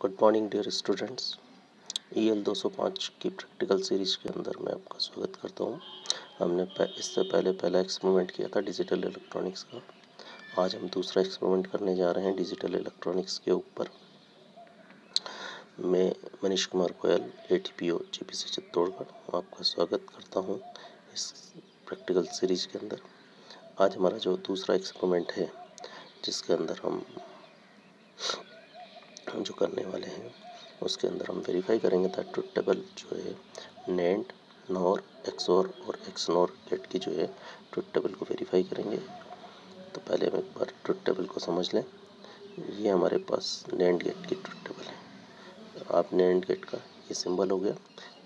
Good morning dear students E L दो सौ पाँच की प्रैक्टिकल सीरीज़ के अंदर मैं आपका स्वागत करता हूँ। हमने इससे पहले पहला एक्सपेरिमेंट किया था डिजिटल इलेक्ट्रॉनिक्स का। आज हम दूसरा एक्सपेरिमेंट करने जा रहे हैं डिजिटल इलेक्ट्रॉनिक्स के ऊपर। मैं Manish Kumar Goyal A T P O G P C Chittorgarh, आपका स्वागत करता हूँ इस प्रैक्टिकल सीरीज़ के अंदर। आज हमारा जो दूसरा एक्सपेरिमेंट है, जिसके अंदर हम जो करने वाले हैं, उसके अंदर हम वेरीफाई करेंगे दैट ट्रुथ टेबल जो है नेंड नॉर एक्सोर और एक्सनोर गेट की जो है ट्रुथ टेबल को वेरीफाई करेंगे। तो पहले हम एक बार ट्रुथ टेबल को समझ लें। ये हमारे पास नैंड गेट की ट्रुथ टेबल है। आप नैंड गेट का ये सिंबल हो गया।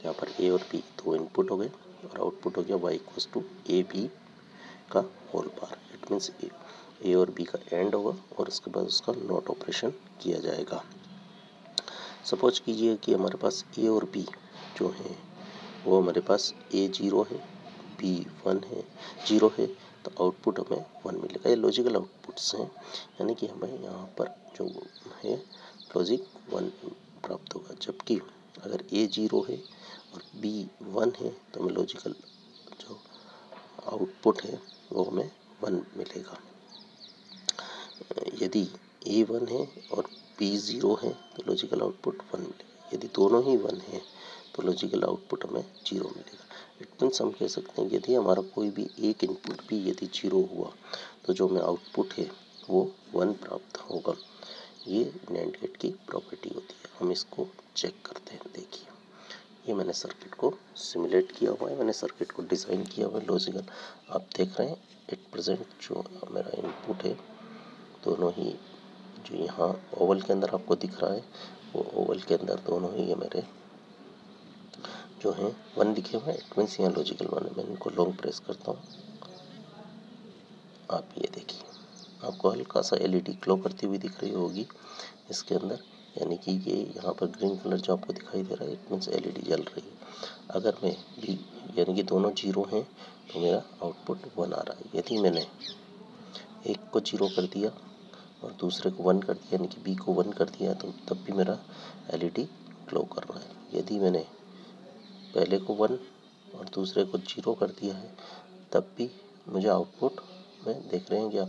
यहाँ पर ए और बी दो इनपुट हो गए और आउटपुट हो गया Y equals to A B का whole bar it means A और बी का एंड होगा और उसके बाद उसका नोट ऑपरेशन किया जाएगा। सपोज़ कीजिए कि हमारे पास ए और बी जो है, वो हमारे पास ए ज़ीरो है बी वन है ज़ीरो है तो आउटपुट हमें वन मिलेगा। ये लॉजिकल आउटपुट्स हैं, यानी कि हमें यहाँ पर जो है लॉजिक वन प्राप्त होगा। जबकि अगर ए ज़ीरो है और बी वन है तो हमें लॉजिकल जो आउटपुट है, वो हमें वन मिलेगा। यदि ए वन है और बी ज़ीरो है तो लॉजिकल आउटपुट वन मिलेगा। यदि दोनों ही वन है तो लॉजिकल आउटपुट हमें ज़ीरो मिलेगा। इट मीन्स हम कह सकते हैं यदि हमारा कोई भी एक इनपुट भी यदि ज़ीरो हुआ तो जो हमें आउटपुट है, वो वन प्राप्त होगा। ये नैंड गेट की प्रॉपर्टी होती है। हम इसको चेक करते हैं, देखिए। ये मैंने सर्किट को सिमुलेट किया हुआ है, मैंने सर्किट को डिज़ाइन किया हुआ है लॉजिकल आप देख रहे हैं एट प्रेजेंट जो मेरा इनपुट है दोनों ही जो यहाँ ओवल के अंदर आपको दिख रहा है, वो ओवल के अंदर दोनों ही ये मेरे जो हैं, वन लिखे हुए हैं इट मीन्स यहाँ लॉजिकल वन है। मैं इनको लॉन्ग प्रेस करता हूँ। आप ये देखिए। आपको हल्का सा एलईडी ग्लो करती हुई दिख रही होगी इसके अंदर। यानी कि ये यहाँ पर ग्रीन कलर जो आपको दिखाई दे रहा है इट मीन्स एलईडी जल रही है। अगर मैं भी यानी कि दोनों ज़ीरो हैं तो मेरा आउटपुट वन आ रहा है। यदि मैंने एक को ज़ीरो कर दिया और दूसरे को वन कर दिया यानी कि बी को वन कर दिया तो तब भी मेरा एलईडी ग्लो कर रहा है। यदि मैंने पहले को वन और दूसरे को ज़ीरो कर दिया है, तब भी मुझे आउटपुट में देख रहे हैं क्या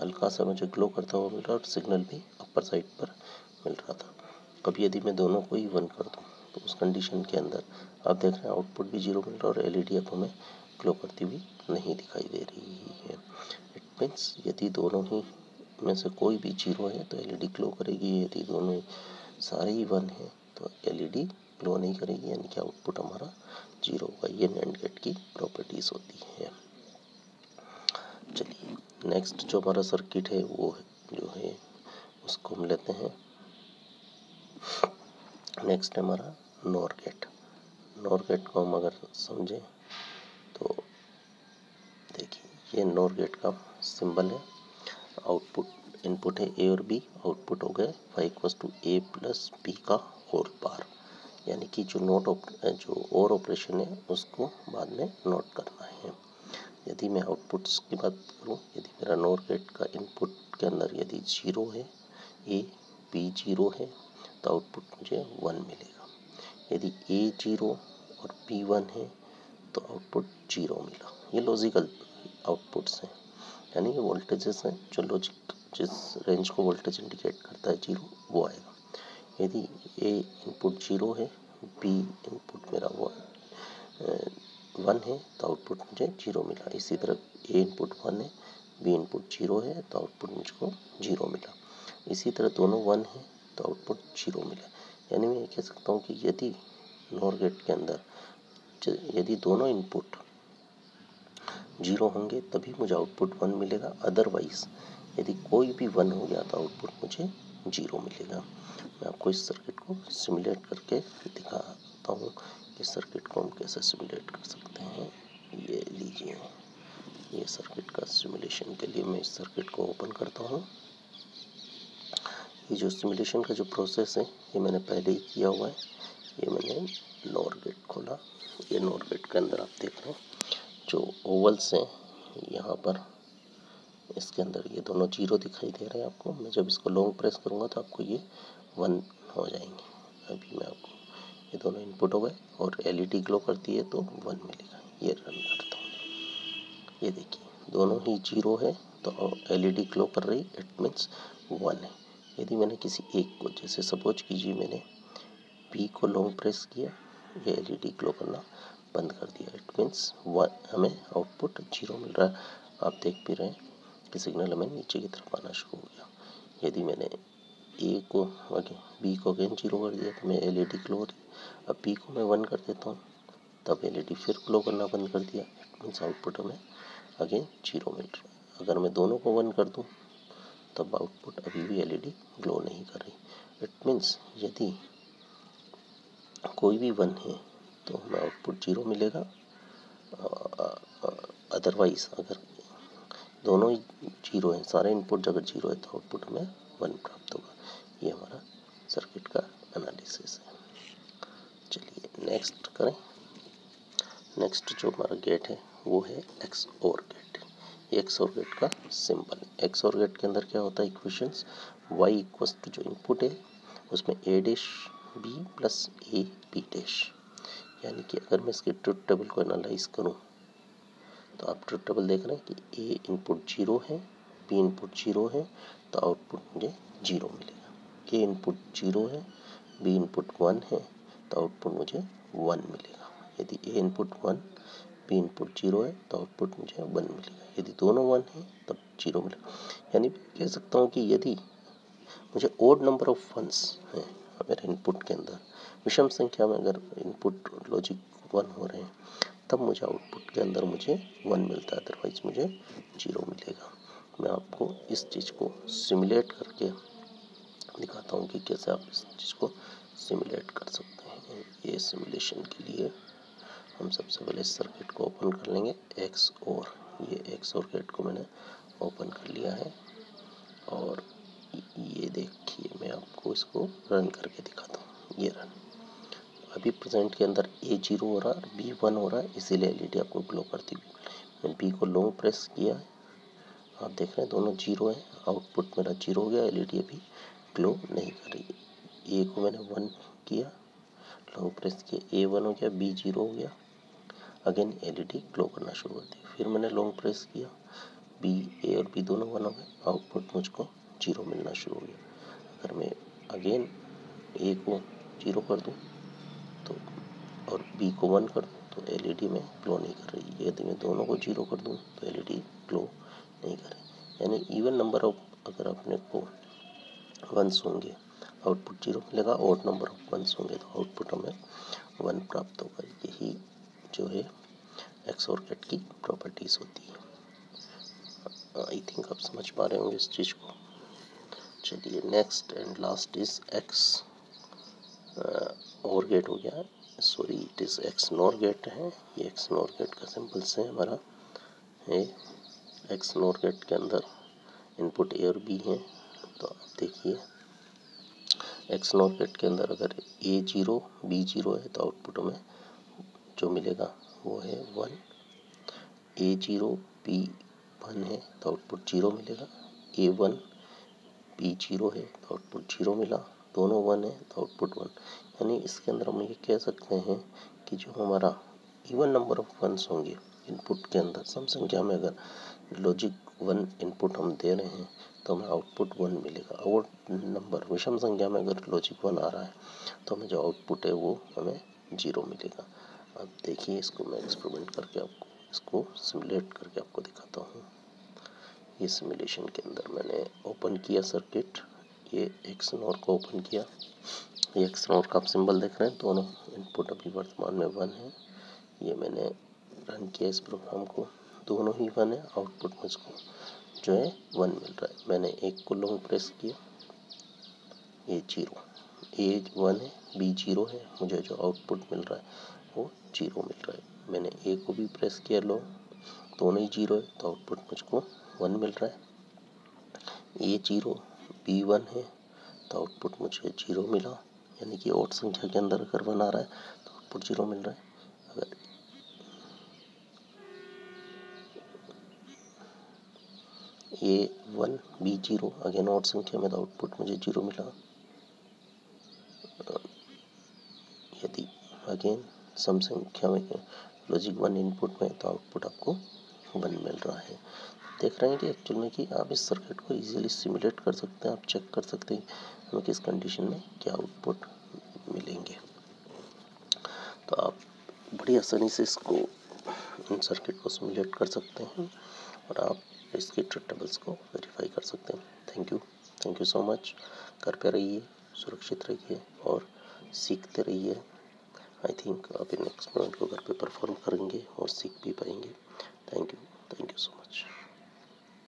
हल्का सा मुझे ग्लो करता हुआ मिल रहा है और सिग्नल भी अपर साइड पर मिल रहा था। अब यदि मैं दोनों को ही वन कर दूँ तो उस कंडीशन के अंदर आप देख रहे हैं आउटपुट भी ज़ीरो मिल रहा है और एलईडी अब हमें ग्लो करती हुई नहीं दिखाई दे रही है। इट मीन्स यदि दोनों ही में से कोई भी ज़ीरो है तो एलईडी ग्लो करेगी। यदि दोनों सारे ही वन है तो एलईडी ग्लो नहीं करेगी, यानी कि आउटपुट हमारा ज़ीरो होगा। ये नैंड गेट की प्रॉपर्टीज़ होती है। चलिए नेक्स्ट जो हमारा सर्किट है, वो जो है, उसको हम लेते हैं। नेक्स्ट है हमारा नॉर गेट नॉर गेट को हम अगर समझें तो देखिए, ये नॉर गेट का सिंबल है। आउटपुट इनपुट है ए और बी, आउटपुट हो गए five equals to A plus B का होल पार यानी कि जो नोट जो और ऑपरेशन है, उसको बाद में नोट करना है। यदि मैं आउटपुट्स की बात करूँ, यदि मेरा नोर गेट का इनपुट के अंदर यदि ज़ीरो है, ए, बी ज़ीरो है तो आउटपुट मुझे वन मिलेगा। यदि ए ज़ीरो और बी वन है तो आउटपुट ज़ीरो मिला। ये लॉजिकल आउटपुट्स हैं। यानी कि वोल्टेजेस हैं जो लॉजिक जिस रेंज को वोल्टेज इंडिकेट करता है ज़ीरो वो आएगा। यदि ए इनपुट ज़ीरो है बी इनपुट मेरा वो वन है तो आउटपुट मुझे ज़ीरो मिला। इसी तरह ए इनपुट वन है बी इनपुट ज़ीरो है तो आउटपुट मुझको ज़ीरो मिला। इसी तरह दोनों वन है तो आउटपुट ज़ीरो मिला। यानी मैं ये कह सकता हूँ कि यदि नॉर गेट के अंदर यदि दोनों इनपुट ज़ीरो होंगे, तभी मुझे आउटपुट वन मिलेगा। अदरवाइज़ यदि कोई भी वन हो गया तो आउटपुट मुझे ज़ीरो मिलेगा। मैं आपको इस सर्किट को सिमुलेट करके दिखाता हूँ कि सर्किट को हम कैसे सिमुलेट कर सकते हैं। ये लीजिए। ये सर्किट का सिमुलेशन के लिए मैं इस सर्किट को ओपन करता हूँ। ये जो सिमुलेशन का जो प्रोसेस है, ये मैंने पहले ही किया हुआ है। ये मैंने नोर गेट खोला। ये नोर गेट के अंदर आप देख रहे हैं। जो ओवल्स हैं, यहाँ पर इसके अंदर ये दोनों ज़ीरो दिखाई दे रहे हैं आपको। मैं जब इसको लॉन्ग प्रेस करूँगा तो आपको ये वन हो जाएँगे। अभी मैं आपको ये दोनों इनपुट हो गए और एलईडी ग्लो करती है तो वन मिलेगा। ये रन करता हूँ। ये देखिए, दोनों ही ज़ीरो है तो एलईडी ग्लो कर रही इट मीन्स वन है। यदि मैंने किसी एक को, जैसे सपोज़ कीजिए मैंने पी को लॉन्ग प्रेस किया, ये एलईडी ग्लो करना बंद कर दिया। इट मीन्स हमें आउटपुट ज़ीरो मिल रहा है। आप देख भी रहे हैं कि सिग्नल हमें नीचे की तरफ़ आना शुरू हो गया। यदि मैंने ए को अगेन बी को अगेन ज़ीरो कर दिया तो मैं एल ई डी ग्लो हो रही अब बी को मैं वन कर देता हूँ। तब एल ई डी फिर ग्लो करना बंद कर दिया। इट मीन्स आउटपुट हमें अगेन ज़ीरो मिल रहा है। अगर मैं दोनों को वन कर दूँ, तब आउटपुट अभी भी एल ई डी ग्लो नहीं कर रही। इट मीन्स यदि कोई भी वन है तो हमें आउटपुट ज़ीरो मिलेगा। अदरवाइज़ अगर दोनों ही ज़ीरो हैं, सारे इनपुट अगर ज़ीरो है तो आउटपुट हमें वन प्राप्त होगा। ये हमारा सर्किट का एनालिसिस है। चलिए नेक्स्ट करें। नेक्स्ट जो हमारा गेट है, वो है X or gate X or gate का सिंबल एक्स और गेट के अंदर क्या होता है इक्वेशंस वाई इक्वस टू जो इनपुट है, उसमें A dash B plus A B dash यानी कि अगर मैं इसके ट्रुथ टेबल को एनालाइज करूँ तो आप ट्रुथ टेबल देख रहे हैं कि ए इनपुट ज़ीरो है बी इनपुट ज़ीरो है तो आउटपुट मुझे ज़ीरो मिलेगा। ए इनपुट ज़ीरो है बी इनपुट वन है तो आउटपुट मुझे वन मिलेगा। यदि A input one B input zero है तो आउटपुट मुझे वन मिलेगा। यदि दोनों वन है तब ज़ीरो मिलेगा। यानी कह सकता हूँ कि यदि मुझे ओड नंबर ऑफ़ वंस हैं, मेरे इनपुट के अंदर विषम संख्या में अगर इनपुट लॉजिक वन हो रहे हैं, तब मुझे आउटपुट के अंदर मुझे वन मिलता है। अदरवाइज़ मुझे ज़ीरो मिलेगा। मैं आपको इस चीज़ को सिमुलेट करके दिखाता हूँ कि कैसे आप इस चीज़ को सिमुलेट कर सकते हैं। ये सिमुलेशन के लिए हम सबसे पहले इस सर्किट को ओपन कर लेंगे। एक्स और, ये एक्स और गेट को मैंने ओपन कर लिया है। और ये देखिए, मैं आपको इसको रन करके दिखाता हूँ। ये रन अभी प्रेजेंट के अंदर ए ज़ीरो हो रहा है बी वन हो रहा है, इसीलिए एलईडी आपको ग्लो करती हुई। मैंने बी को लॉन्ग प्रेस किया है। आप देख रहे हैं दोनों ज़ीरो हैं। आउटपुट मेरा ज़ीरो हो गया एलईडी अभी ग्लो नहीं कर रही। ए को मैंने वन किया लॉन्ग प्रेस किया। ए वन हो गया बी ज़ीरो हो गया। अगेन एलईडी ग्लो करना शुरू कर दी फिर मैंने लॉन्ग प्रेस किया। बी ए और बी दोनों वन हो गए। आउटपुट मुझको ज़ीरो मिलना शुरू हो गया। अगर मैं अगेन ए को ज़ीरो कर दूँ और बी को वन कर दूँ तो एलईडी में ग्लो नहीं कर रही। यदि मैं दोनों को ज़ीरो कर दूँ तो एलईडी ग्लो नहीं करे यानी इवन नंबर ऑफ़ अगर अपने को वंस होंगे आउटपुट ज़ीरो मिलेगा और नंबर ऑफ़ वंस होंगे तो आउटपुट हमें वन प्राप्त होगा। यही जो है एक्स और कैट की प्रॉपर्टीज़ होती है। आई थिंक आप समझ पा रहे होंगे इस चीज़ को। चलिए next and last is X or gate हो गया। Sorry it is X nor gate है। ये एक्स नोर गेट का सिंपल से हमारा। है एक्स नोर गेट के अंदर इनपुट ए और बी है। तो आप देखिए एक्स नोर गेट के अंदर अगर ए ज़ीरो बी ज़ीरो है तो आउटपुट में जो मिलेगा वो है one A zero B one है तो आउटपुट ज़ीरो मिलेगा। ए वन बी ज़ीरो है तो आउटपुट ज़ीरो मिला। दोनों वन है तो आउटपुट वन यानी इसके अंदर हम ये कह सकते हैं कि जो हमारा इवन नंबर ऑफ़ वंस होंगे इनपुट के अंदर सम संख्या में अगर लॉजिक वन इनपुट हम दे रहे हैं तो हमें आउटपुट वन मिलेगा। और नंबर विषम संख्या में अगर लॉजिक वन आ रहा है तो हमें जो आउटपुट है वो हमें ज़ीरो मिलेगा। अब देखिए इसको मैं एक्सपेरिमेंट करके आपको, इसको सिमुलेट करके आपको दिखाता हूँ। ये सिमुलेशन के अंदर मैंने ओपन किया सर्किट ये एक्स नोर को ओपन किया। एक्स नोर का सिंबल देख रहे हैं, दोनों इनपुट अभी वर्तमान में वन है। ये मैंने रन किया इस प्रोग्राम को। दोनों ही वन है आउटपुट मुझको जो है वन मिल रहा है। मैंने एक को लॉन्ग प्रेस किया। ये ज़ीरो ए वन है बी ज़ीरो है, मुझे जो आउटपुट मिल रहा है, वो ज़ीरो मिल रहा है। मैंने ए को भी प्रेस किया लॉन्ग दोनों ही ज़ीरो है तो आउटपुट मुझको वन मिल रहा है। ए ज़ीरो बी वन है तो आउटपुट मुझे ज़ीरो मिला। यानी कि ओट संख्या के अंदर अगर वन आ रहा है तो आउटपुट ज़ीरो मिल रहा है। अगर A one B zero again odd संख्या में तो आउटपुट मुझे ज़ीरो मिला। यदि अगेन सम संख्या में लॉजिक वन इनपुट में तो आउटपुट आपको वन मिल रहा है। देख रहे हैं कि एक्चुअल में कि आप इस सर्किट को इजीली सिमुलेट कर सकते हैं, आप चेक कर सकते हैं हमें किस कंडीशन में क्या आउटपुट मिलेंगे। तो आप बड़ी आसानी से इसको इन सर्किट को सिमुलेट कर सकते हैं और आप इसके टेबल्स को वेरीफाई कर सकते हैं। Thank you thank you so much घर पे रहिए, सुरक्षित रहिए और सीखते रहिए। आई थिंक आप इन एक्सपेरिमेंट को घर पे परफॉर्म करेंगे और सीख भी पाएँगे। Thank you thank you so much